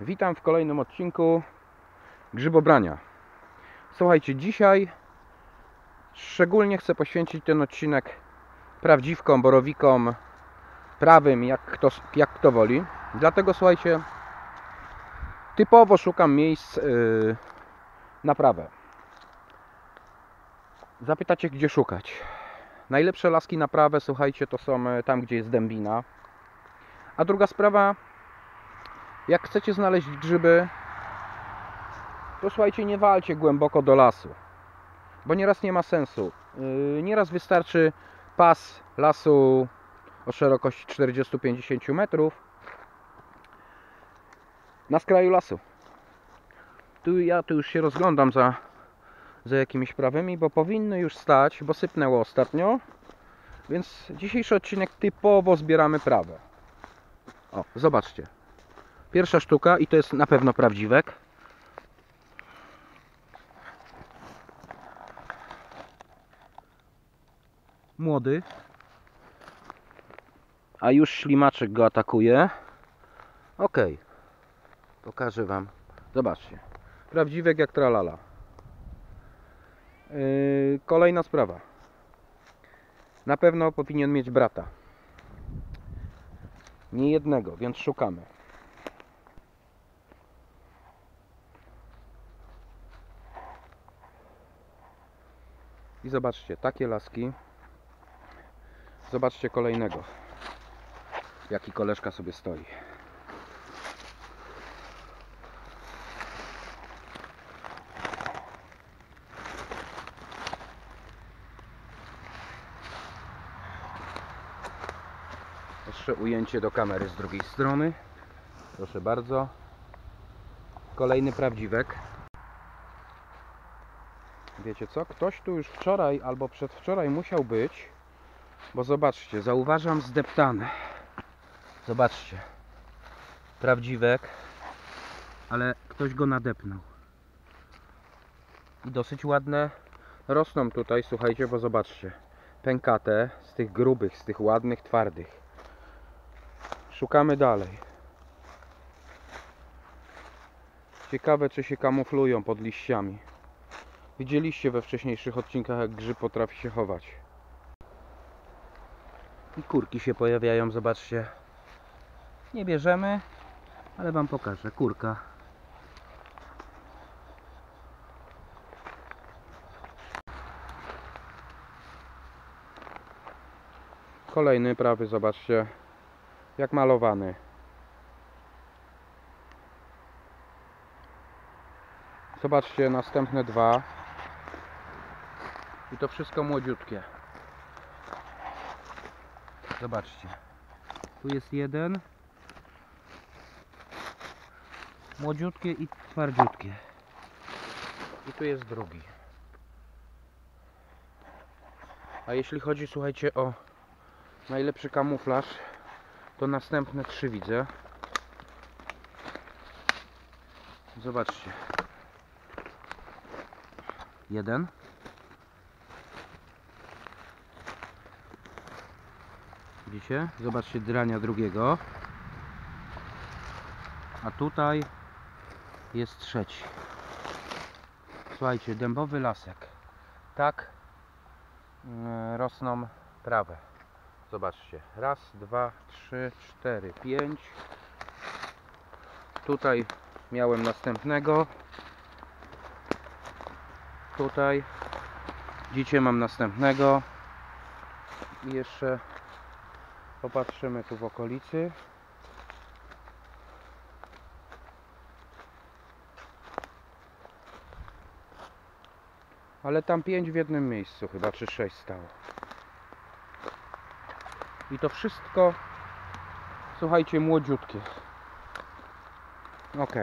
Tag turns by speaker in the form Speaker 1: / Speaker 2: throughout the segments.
Speaker 1: Witam w kolejnym odcinku grzybobrania. Słuchajcie, dzisiaj szczególnie chcę poświęcić ten odcinek prawdziwkom, borowikom, prawym, jak kto, jak kto woli. Dlatego słuchajcie, typowo szukam miejsc yy, na prawę. Zapytacie, gdzie szukać. Najlepsze laski na prawę, słuchajcie, to są e, tam, gdzie jest dębina. A druga sprawa, jak chcecie znaleźć grzyby, to słuchajcie, nie walcie głęboko do lasu, bo nieraz nie ma sensu. Yy, Nieraz wystarczy pas lasu o szerokości 40-50 metrów na skraju lasu. Tu ja tu już się rozglądam za, za jakimiś prawymi, bo powinny już stać, bo sypnęło ostatnio. Więc dzisiejszy odcinek typowo zbieramy prawe. O, zobaczcie. Pierwsza sztuka i to jest na pewno prawdziwek. Młody. A już ślimaczek go atakuje. Ok. Pokażę Wam. Zobaczcie. Prawdziwek jak tralala. Yy, kolejna sprawa. Na pewno powinien mieć brata. Nie jednego, więc szukamy. I zobaczcie, takie laski. Zobaczcie kolejnego. Jaki koleżka sobie stoi. Jeszcze ujęcie do kamery z drugiej strony. Proszę bardzo. Kolejny prawdziwek. Wiecie co? Ktoś tu już wczoraj albo przedwczoraj musiał być, bo zobaczcie, zauważam zdeptane. Zobaczcie. Prawdziwek, ale ktoś go nadepnął. I dosyć ładne rosną tutaj, słuchajcie, bo zobaczcie. Pękate z tych grubych, z tych ładnych, twardych. Szukamy dalej. Ciekawe, czy się kamuflują pod liściami. Widzieliście we wcześniejszych odcinkach, jak grzyb potrafi się chować. I kurki się pojawiają, zobaczcie. Nie bierzemy, ale Wam pokażę. Kurka. Kolejny prawy, zobaczcie. Jak malowany. Zobaczcie, następne dwa. I to wszystko młodziutkie. Zobaczcie. Tu jest jeden. Młodziutkie i twardziutkie. I tu jest drugi. A jeśli chodzi, słuchajcie, o najlepszy kamuflaż, to następne trzy widzę. Zobaczcie. Jeden. Widzicie? Zobaczcie drania drugiego. A tutaj jest trzeci. Słuchajcie, dębowy lasek. Tak mm, rosną prawe. Zobaczcie. Raz, dwa, trzy, cztery, pięć. Tutaj miałem następnego. Tutaj. Dzisiaj mam następnego. I jeszcze popatrzymy tu w okolicy. Ale tam pięć w jednym miejscu chyba, czy sześć stało. I to wszystko, słuchajcie, młodziutkie. Ok.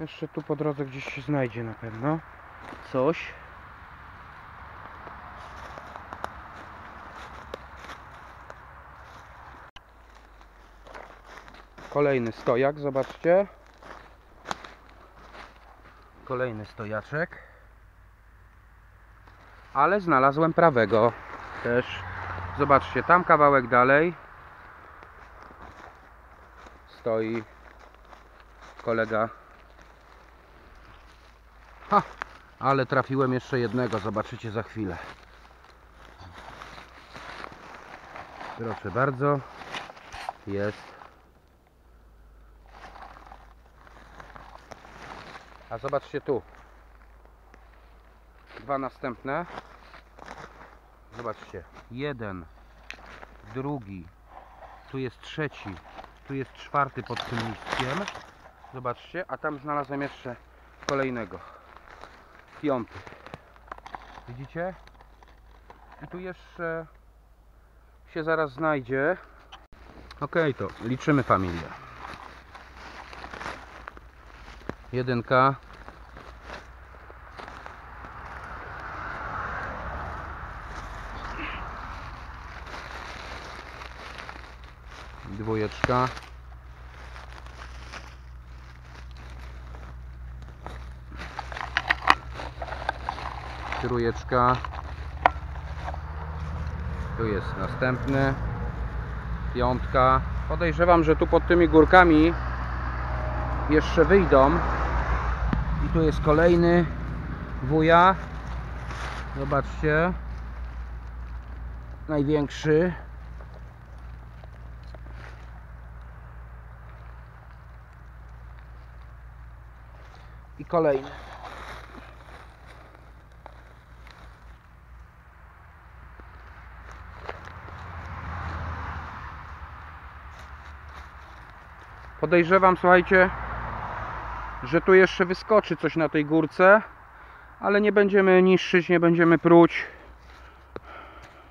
Speaker 1: Jeszcze tu po drodze gdzieś się znajdzie na pewno coś. Kolejny stojak, zobaczcie. Kolejny stojaczek. Ale znalazłem prawego też. Zobaczcie, tam kawałek dalej stoi kolega Ha! Ale trafiłem jeszcze jednego, zobaczycie za chwilę. Proszę bardzo. Jest. A zobaczcie tu. Dwa następne. Zobaczcie. Jeden. Drugi. Tu jest trzeci. Tu jest czwarty pod tym listkiem. Zobaczcie. A tam znalazłem jeszcze kolejnego. Piąty. Widzicie? I tu jeszcze się zaraz znajdzie. Ok, to liczymy familię. Jedynka. Dwójeczka. Trójeczka. Tu jest następny. Piątka. Podejrzewam, że tu pod tymi górkami jeszcze wyjdą. I tu jest kolejny wuja. Zobaczcie. Największy. I kolejny. Podejrzewam, słuchajcie, że tu jeszcze wyskoczy coś na tej górce, ale nie będziemy niszczyć, nie będziemy pruć.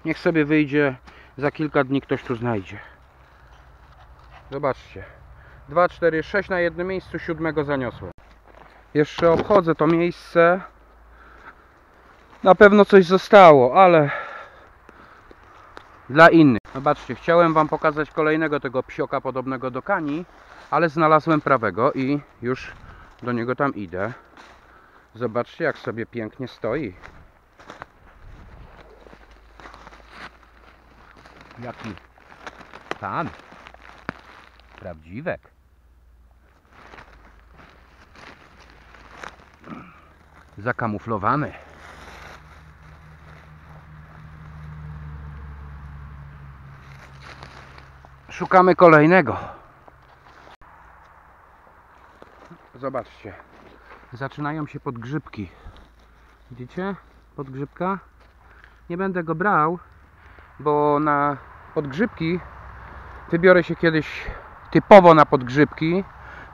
Speaker 1: Niech sobie wyjdzie, za kilka dni ktoś tu znajdzie. Zobaczcie. 2, 4, 6 na jednym miejscu, siódmego zaniosłem. Jeszcze obchodzę to miejsce. Na pewno coś zostało, ale dla innych. Zobaczcie, chciałem Wam pokazać kolejnego tego psioka podobnego do kani, ale znalazłem prawego i już do niego tam idę. Zobaczcie, jak sobie pięknie stoi. Jaki pan. Prawdziwek. Zakamuflowany. Szukamy kolejnego. Zobaczcie. Zaczynają się podgrzybki. Widzicie? Podgrzybka. Nie będę go brał, bo na podgrzybki wybiorę się kiedyś typowo na podgrzybki.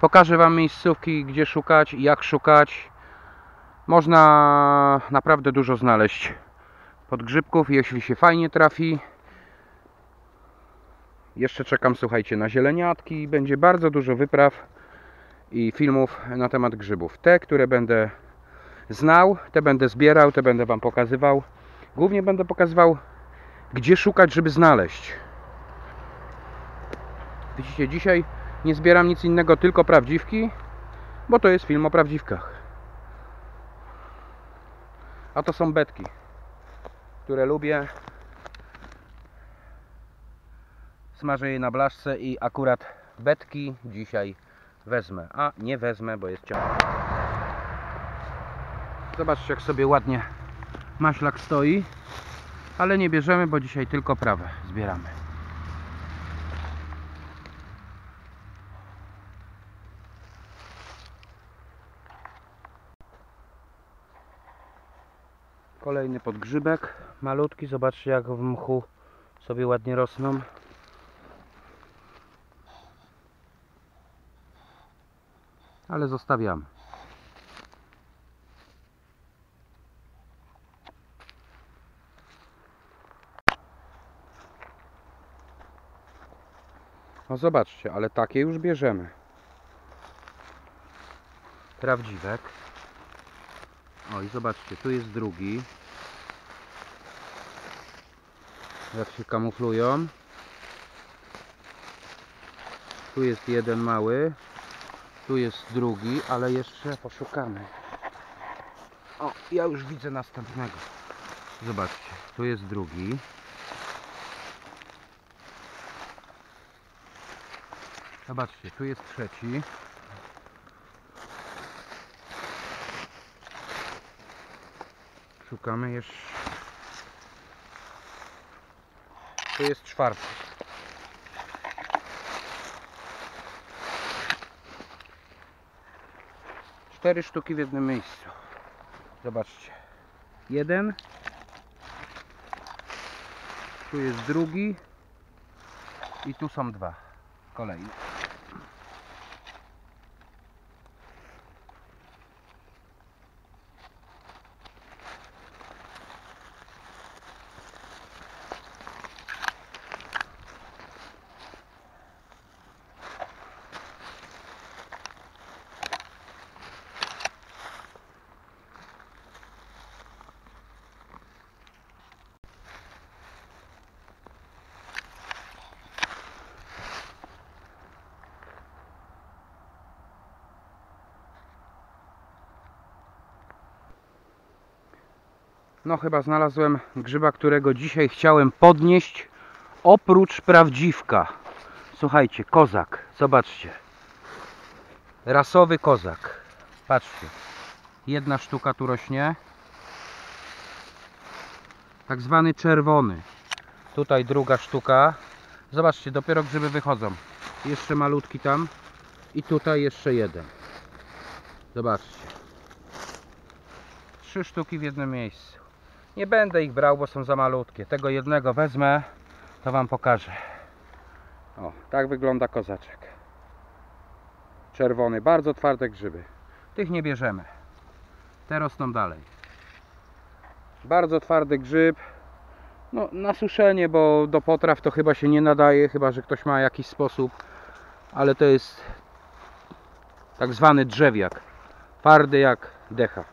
Speaker 1: Pokażę Wam miejscówki, gdzie szukać, jak szukać. Można naprawdę dużo znaleźć podgrzybków, jeśli się fajnie trafi. Jeszcze czekam, słuchajcie, na zieleniatki. Będzie bardzo dużo wypraw i filmów na temat grzybów. Te, które będę znał, te będę zbierał, te będę Wam pokazywał. Głównie będę pokazywał, gdzie szukać, żeby znaleźć. Widzicie, dzisiaj nie zbieram nic innego, tylko prawdziwki, bo to jest film o prawdziwkach. A to są betki, które lubię. Smażę je na blaszce i akurat betki dzisiaj wezmę. A nie wezmę, bo jest ciągle. Zobaczcie, jak sobie ładnie maślak stoi. Ale nie bierzemy, bo dzisiaj tylko prawe zbieramy. Kolejny podgrzybek, malutki, zobaczcie jak w mchu sobie ładnie rosną. Ale zostawiamy. No zobaczcie, ale takie już bierzemy. Prawdziwek. O i zobaczcie, tu jest drugi. Jak się kamuflują. Tu jest jeden mały. Tu jest drugi, ale jeszcze poszukamy. O, ja już widzę następnego. Zobaczcie, tu jest drugi. Zobaczcie, tu jest trzeci. Szukamy jeszcze. Tu jest czwarty. Cztery sztuki w jednym miejscu. Zobaczcie. Jeden. Tu jest drugi. I tu są dwa. Kolejne. No chyba znalazłem grzyba, którego dzisiaj chciałem podnieść oprócz prawdziwka. Słuchajcie, kozak, zobaczcie. Rasowy kozak. Patrzcie. Jedna sztuka tu rośnie. Tak zwany czerwony. Tutaj druga sztuka. Zobaczcie, dopiero grzyby wychodzą. Jeszcze malutki tam. I tutaj jeszcze jeden. Zobaczcie. Trzy sztuki w jednym miejscu. Nie będę ich brał, bo są za malutkie. Tego jednego wezmę, to Wam pokażę. O, tak wygląda kozaczek. Czerwony, bardzo twarde grzyby. Tych nie bierzemy. Te rosną dalej. Bardzo twardy grzyb. No, na suszenie, bo do potraw to chyba się nie nadaje, chyba że ktoś ma jakiś sposób. Ale to jest tak zwany drzewiak. Twardy jak decha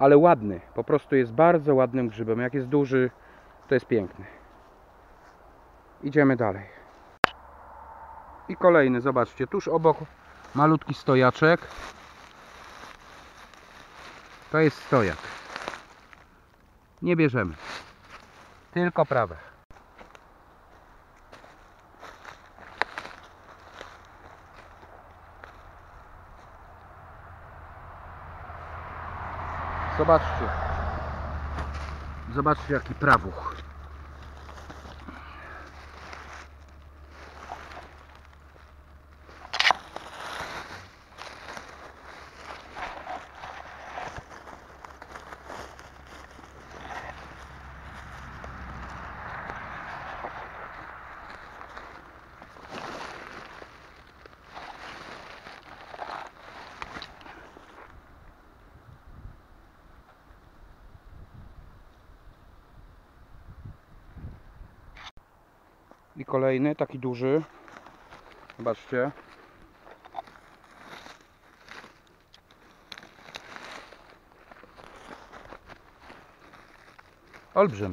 Speaker 1: ale ładny. Po prostu jest bardzo ładnym grzybem. Jak jest duży, to jest piękny. Idziemy dalej. I kolejny, zobaczcie, tuż obok malutki stojaczek. To jest stojak. Nie bierzemy. Tylko prawe. Zobaczcie. Zobaczcie jaki prawuch. Kolejny, taki duży. Zobaczcie. Olbrzym.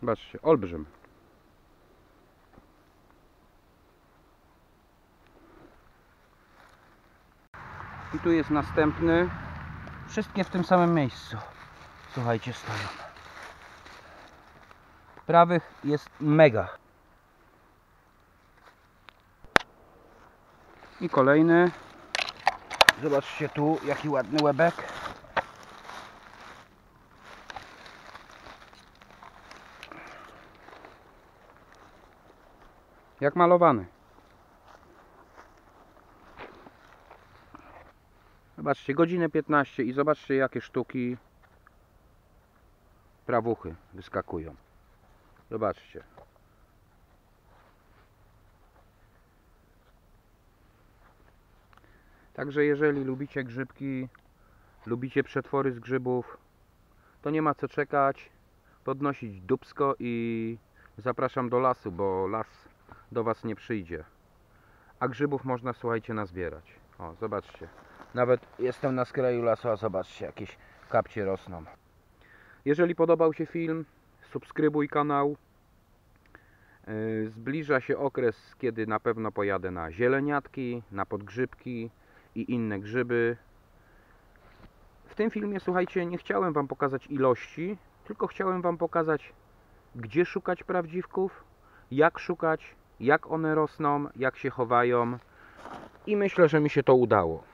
Speaker 1: Zobaczcie, olbrzym. Tu jest następny. Wszystkie w tym samym miejscu. Słuchajcie, stoją. Prawych jest mega. I kolejny. Zobaczcie tu, jaki ładny łebek. Jak malowany. Zobaczcie, godzinę 15 i zobaczcie jakie sztuki prawuchy wyskakują. Zobaczcie. Także jeżeli lubicie grzybki, lubicie przetwory z grzybów, to nie ma co czekać, podnosić dubsko i zapraszam do lasu, bo las do Was nie przyjdzie. a grzybów można, słuchajcie, nazbierać. O, zobaczcie. Nawet jestem na skraju lasu, a zobaczcie, jakieś kapcie rosną. Jeżeli podobał się film, subskrybuj kanał. Yy, Zbliża się okres, kiedy na pewno pojadę na zieleniatki, na podgrzybki i inne grzyby. W tym filmie, słuchajcie, nie chciałem Wam pokazać ilości, tylko chciałem Wam pokazać, gdzie szukać prawdziwków, jak szukać, jak one rosną, jak się chowają. I myślę, że mi się to udało.